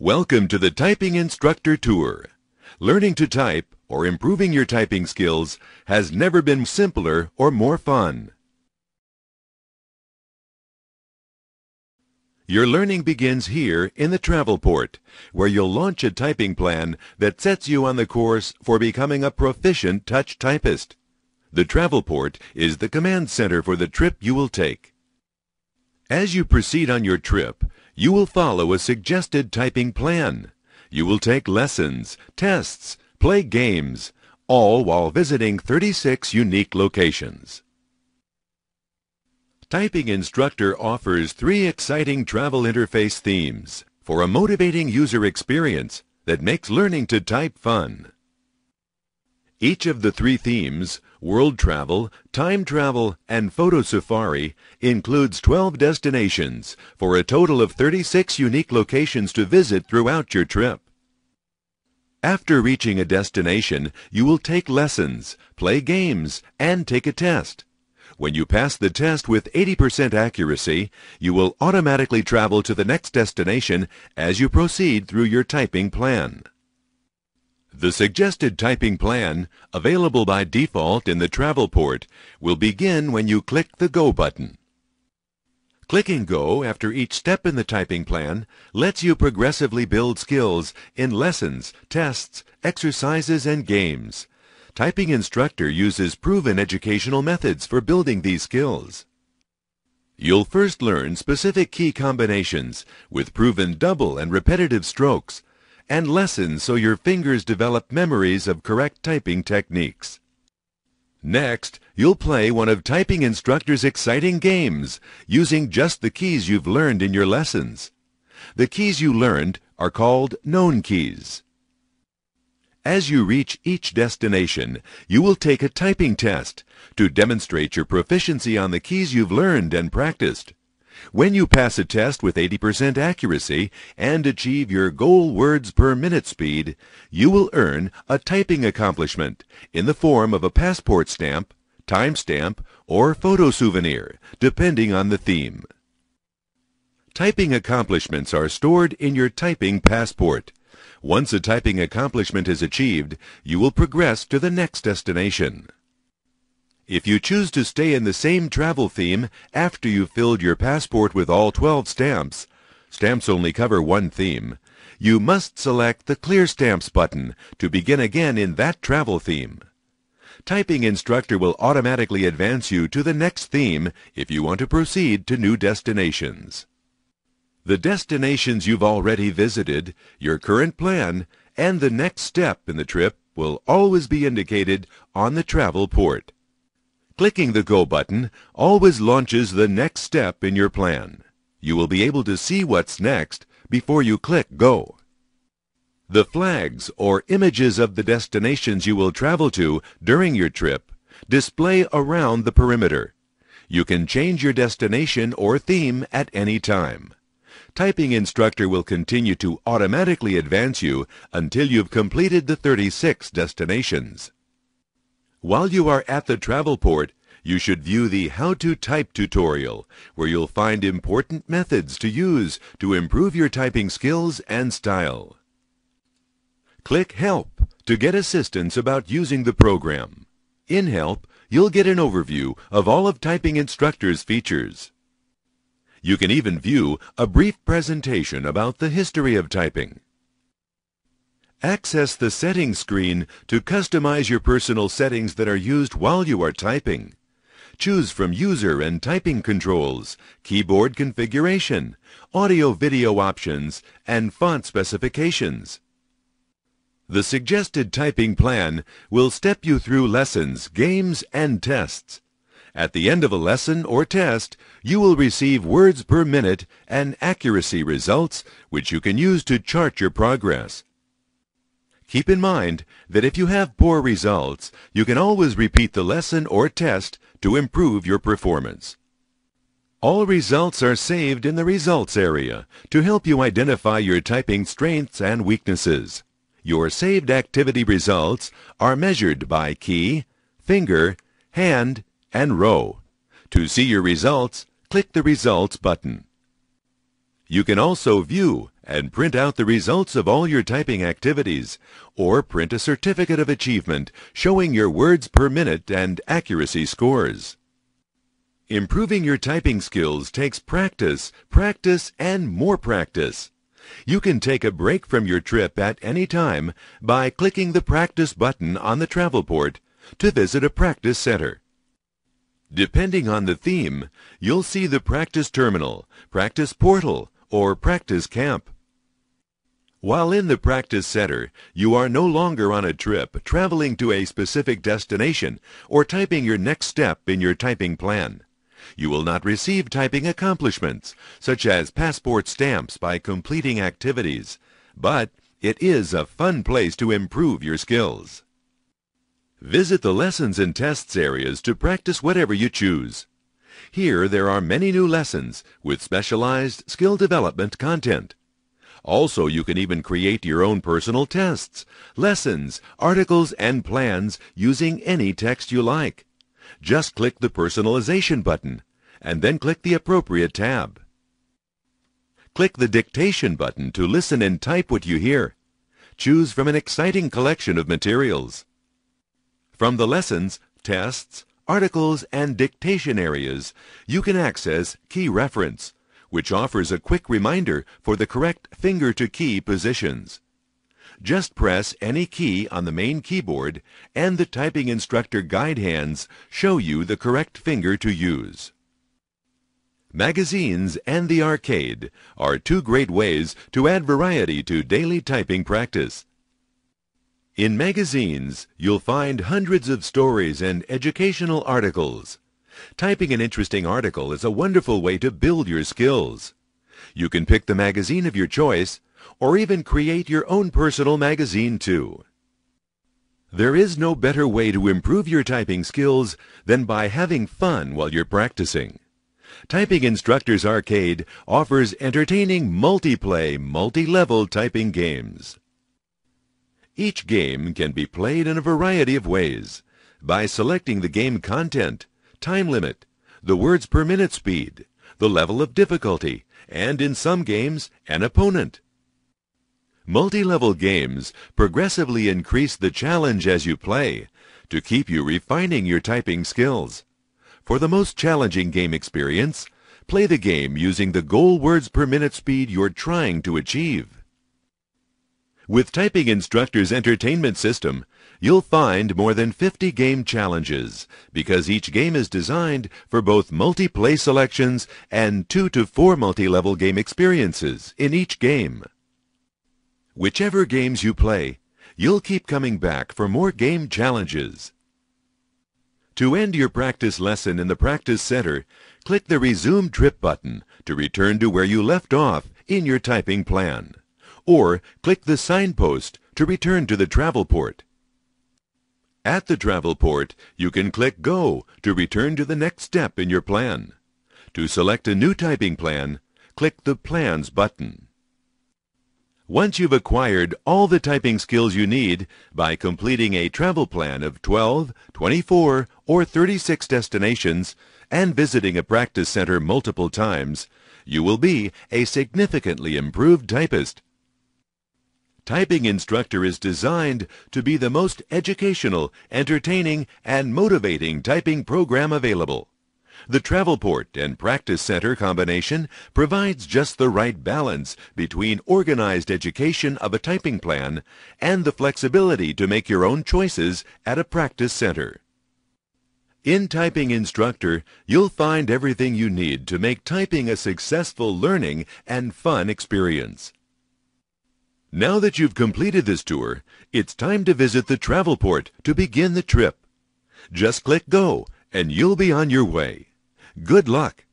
Welcome to the Typing Instructor Tour. Learning to type or improving your typing skills has never been simpler or more fun. Your learning begins here in the Travel Port, where you'll launch a typing plan that sets you on the course for becoming a proficient touch typist. The Travel Port is the command center for the trip you will take. As you proceed on your trip, you will follow a suggested typing plan. You will take lessons, tests, play games, all while visiting 36 unique locations. Typing Instructor offers three exciting travel interface themes for a motivating user experience that makes learning to type fun. Each of the three themes, World Travel, Time Travel, and Photo Safari, includes 12 destinations for a total of 36 unique locations to visit throughout your trip. After reaching a destination, you will take lessons, play games, and take a test. When you pass the test with 80% accuracy, you will automatically travel to the next destination as you proceed through your typing plan. The suggested typing plan, available by default in the travel port, will begin when you click the Go button. Clicking Go after each step in the typing plan lets you progressively build skills in lessons, tests, exercises, and games. Typing Instructor uses proven educational methods for building these skills. You'll first learn specific key combinations with proven double and repetitive strokes and lessons so your fingers develop memories of correct typing techniques. Next, you'll play one of Typing Instructor's exciting games using just the keys you've learned in your lessons. The keys you learned are called known keys. As you reach each destination, you will take a typing test to demonstrate your proficiency on the keys you've learned and practiced. When you pass a test with 80% accuracy and achieve your goal words per minute speed, you will earn a typing accomplishment in the form of a passport stamp, timestamp, or photo souvenir, depending on the theme. Typing accomplishments are stored in your typing passport. Once a typing accomplishment is achieved, you will progress to the next destination. If you choose to stay in the same travel theme after you've filled your passport with all 12 stamps, stamps only cover one theme, you must select the Clear Stamps button to begin again in that travel theme. Typing Instructor will automatically advance you to the next theme if you want to proceed to new destinations. The destinations you've already visited, your current plan, and the next step in the trip will always be indicated on the travel port. Clicking the Go button always launches the next step in your plan. You will be able to see what's next before you click Go. The flags or images of the destinations you will travel to during your trip display around the perimeter. You can change your destination or theme at any time. Typing Instructor will continue to automatically advance you until you've completed the 36 destinations. While you are at the travel port, you should view the How to Type tutorial, where you'll find important methods to use to improve your typing skills and style. Click Help to get assistance about using the program. In Help, you'll get an overview of all of Typing Instructor's features. You can even view a brief presentation about the history of typing. Access the Settings screen to customize your personal settings that are used while you are typing. Choose from user and typing controls, keyboard configuration, audio-video options, and font specifications. The suggested typing plan will step you through lessons, games, and tests. At the end of a lesson or test, you will receive words per minute and accuracy results, which you can use to chart your progress. Keep in mind that if you have poor results, you can always repeat the lesson or test to improve your performance. All results are saved in the Results area to help you identify your typing strengths and weaknesses. Your saved activity results are measured by key, finger, hand, and row. To see your results, click the Results button. You can also view and print out the results of all your typing activities, or print a certificate of achievement showing your words per minute and accuracy scores. Improving your typing skills takes practice, practice, and more practice. You can take a break from your trip at any time by clicking the Practice button on the travel port to visit a practice center. Depending on the theme, you'll see the Practice Terminal, Practice Portal, or Practice Camp. While in the Practice Center, you are no longer on a trip, traveling to a specific destination, or typing your next step in your typing plan. You will not receive typing accomplishments, such as passport stamps by completing activities, but it is a fun place to improve your skills. Visit the Lessons and Tests areas to practice whatever you choose. Here there are many new lessons with specialized skill development content. Also, you can even create your own personal tests, lessons, articles, and plans using any text you like. Just click the Personalization button, and then click the appropriate tab. Click the Dictation button to listen and type what you hear. Choose from an exciting collection of materials. From the lessons, tests, articles, and dictation areas, you can access Key Reference, which offers a quick reminder for the correct finger-to-key positions. Just press any key on the main keyboard and the typing instructor guide hands show you the correct finger to use. Magazines and the arcade are two great ways to add variety to daily typing practice. In magazines, you'll find hundreds of stories and educational articles. Typing an interesting article is a wonderful way to build your skills. You can pick the magazine of your choice, or even create your own personal magazine too. There is no better way to improve your typing skills than by having fun while you're practicing. Typing Instructors Arcade offers entertaining multiplay, multi-level typing games. Each game can be played in a variety of ways by selecting the game content, time limit, the words per minute speed, the level of difficulty, and in some games, an opponent. Multi-level games progressively increase the challenge as you play to keep you refining your typing skills. For the most challenging game experience, play the game using the goal words per minute speed you're trying to achieve. With Typing Instructor's entertainment system, you'll find more than 50 game challenges because each game is designed for both multi-play selections and two to four multi-level game experiences in each game. Whichever games you play, you'll keep coming back for more game challenges. To end your practice lesson in the Practice Center, click the Resume Trip button to return to where you left off in your typing plan or click the signpost to return to the travel port. At the travel port, you can click Go to return to the next step in your plan. To select a new typing plan, click the Plans button. Once you've acquired all the typing skills you need by completing a travel plan of 12, 24, or 36 destinations and visiting a practice center multiple times, you will be a significantly improved typist Typing Instructor is designed to be the most educational, entertaining, and motivating typing program available. The Travelport and Practice Center combination provides just the right balance between organized education of a typing plan and the flexibility to make your own choices at a practice center. In Typing Instructor, you'll find everything you need to make typing a successful learning and fun experience. Now that you've completed this tour, it's time to visit the travel port to begin the trip. Just click Go and you'll be on your way. Good luck!